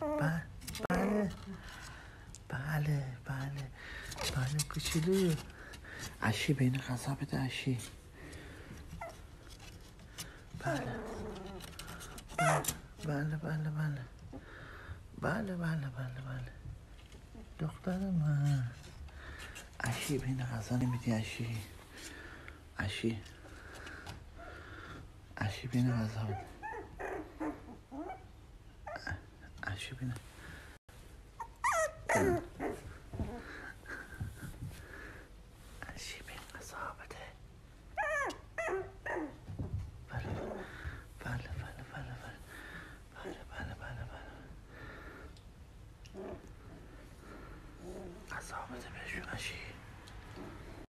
بله بله بله بله بله کچلو اشی بین غذا بده اشی بله. بله بله بله. بله بله بله بله. دختر من. عشی بین غذا نمیدی اشی اشی اشی بین غذا بده. ببینه عجیب این قصابته بله بله بله بله بله. بله بله بله قصابته بهشون عجیب.